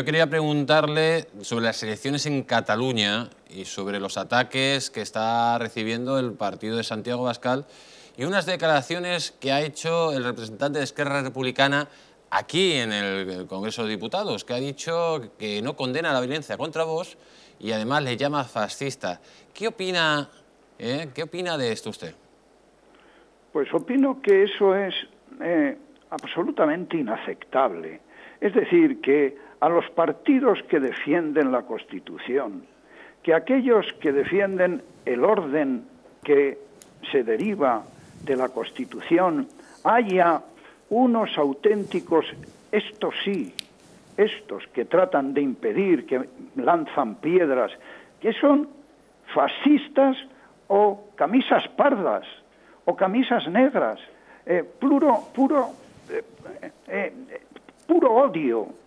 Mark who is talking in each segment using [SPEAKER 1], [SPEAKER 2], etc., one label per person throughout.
[SPEAKER 1] Yo quería preguntarle sobre las elecciones en Cataluña y sobre los ataques que está recibiendo el partido de Santiago Bascal y unas declaraciones que ha hecho el representante de Esquerra Republicana aquí en el Congreso de Diputados, que ha dicho que no condena la violencia contra vos y además le llama fascista. ¿Qué opina, eh? ¿Qué opina de esto usted?
[SPEAKER 2] Pues opino que eso es eh, absolutamente inaceptable. Es decir, que a los partidos que defienden la Constitución, que aquellos que defienden el orden que se deriva de la Constitución, haya unos auténticos, estos sí, estos que tratan de impedir, que lanzan piedras, que son fascistas o camisas pardas o camisas negras, eh, puro, puro, eh, eh, puro odio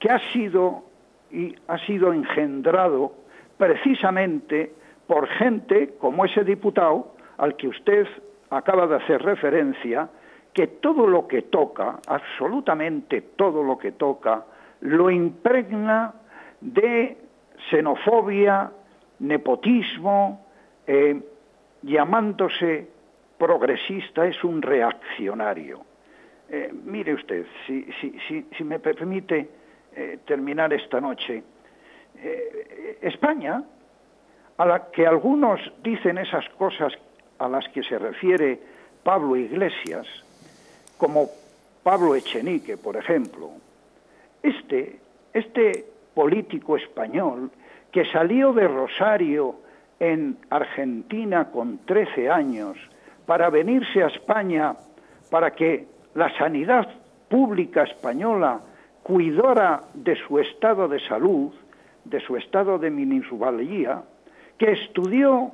[SPEAKER 2] que ha sido y ha sido engendrado precisamente por gente como ese diputado al que usted acaba de hacer referencia, que todo lo que toca, absolutamente todo lo que toca, lo impregna de xenofobia, nepotismo, eh, llamándose progresista, es un reaccionario. Eh, mire usted, si, me permite eh, terminar esta noche. Eh, España, a la que algunos dicen esas cosas a las que se refiere Pablo Iglesias, como Pablo Echenique, por ejemplo, este, este político español que salió de Rosario en Argentina con 13 años para venirse a España para que la sanidad pública española cuidora de su estado de salud, de su estado de minusvalía, que estudió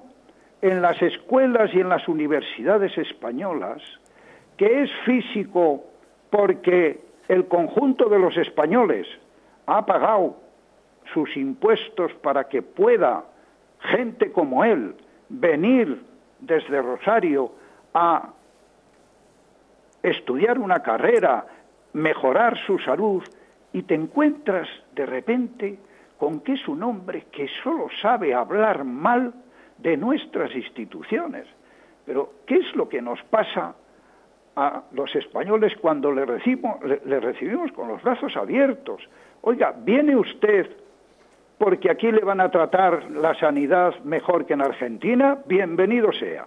[SPEAKER 2] en las escuelas y en las universidades españolas, que es físico porque el conjunto de los españoles ha pagado sus impuestos para que pueda gente como él venir desde Rosario a estudiar una carrera mejorar su salud y te encuentras de repente con que es un hombre que solo sabe hablar mal de nuestras instituciones. Pero, ¿qué es lo que nos pasa a los españoles cuando le recibimos, le, recibimos con los brazos abiertos? Oiga, ¿viene usted porque aquí le van a tratar la sanidad mejor que en Argentina? Bienvenido sea.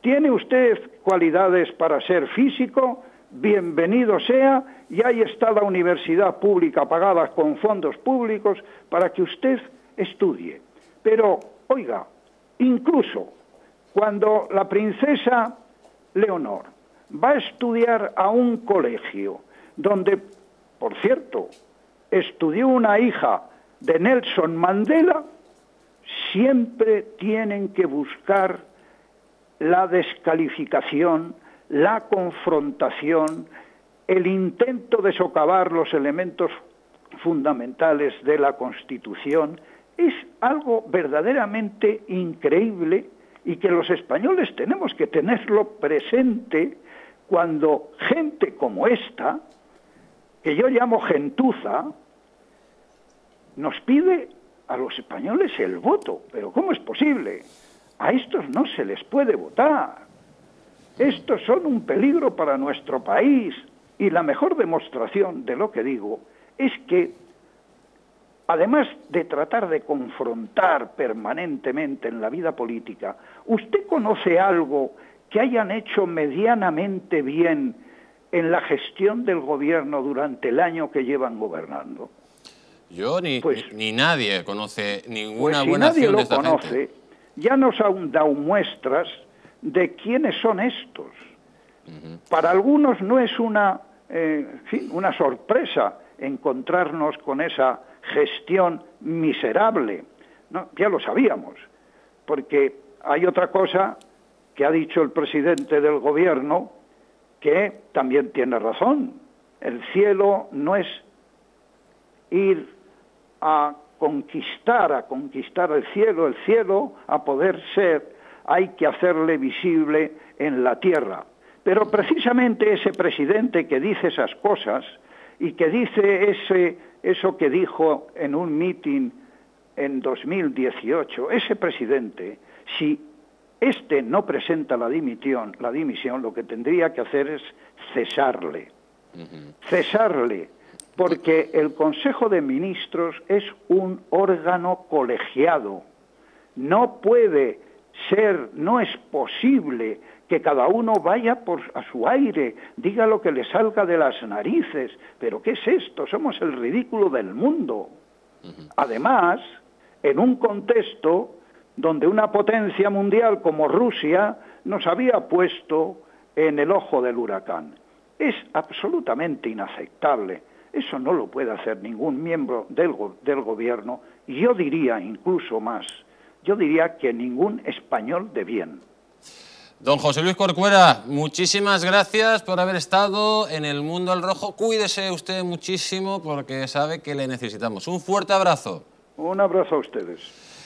[SPEAKER 2] ¿Tiene usted cualidades para ser físico? Bienvenido sea y ahí está la universidad pública pagada con fondos públicos para que usted estudie. Pero, oiga, incluso cuando la princesa Leonor va a estudiar a un colegio donde, por cierto, estudió una hija de Nelson Mandela, siempre tienen que buscar la descalificación la confrontación, el intento de socavar los elementos fundamentales de la Constitución, es algo verdaderamente increíble y que los españoles tenemos que tenerlo presente cuando gente como esta, que yo llamo gentuza, nos pide a los españoles el voto. Pero ¿cómo es posible? A estos no se les puede votar. Estos son un peligro para nuestro país y la mejor demostración de lo que digo es que, además de tratar de confrontar permanentemente en la vida política, ¿usted conoce algo que hayan hecho medianamente bien en la gestión del gobierno durante el año que llevan gobernando?
[SPEAKER 1] Yo ni, pues ni, nadie conoce ninguna
[SPEAKER 2] pues si
[SPEAKER 1] buena
[SPEAKER 2] nadie
[SPEAKER 1] acción
[SPEAKER 2] lo
[SPEAKER 1] de esta
[SPEAKER 2] conoce,
[SPEAKER 1] gente.
[SPEAKER 2] ya nos han dado muestras de quiénes son estos. Para algunos no es una, eh, una sorpresa encontrarnos con esa gestión miserable. Ya lo sabíamos, porque hay otra cosa que ha dicho el presidente del gobierno que también tiene razón. El cielo no es ir a conquistar, a conquistar el cielo, el cielo a poder ser hay que hacerle visible en la tierra. Pero precisamente ese presidente que dice esas cosas y que dice ese eso que dijo en un mitin en 2018, ese presidente, si este no presenta la dimisión, la dimisión, lo que tendría que hacer es cesarle. Cesarle, porque el Consejo de Ministros es un órgano colegiado. No puede ser, no es posible que cada uno vaya por a su aire, diga lo que le salga de las narices. Pero ¿qué es esto? Somos el ridículo del mundo. Además, en un contexto donde una potencia mundial como Rusia nos había puesto en el ojo del huracán. Es absolutamente inaceptable. Eso no lo puede hacer ningún miembro del, del gobierno y yo diría incluso más, yo diría que ningún español de bien.
[SPEAKER 1] Don José Luis Corcuera, muchísimas gracias por haber estado en el Mundo al Rojo. Cuídese usted muchísimo porque sabe que le necesitamos. Un fuerte abrazo.
[SPEAKER 2] Un abrazo a ustedes.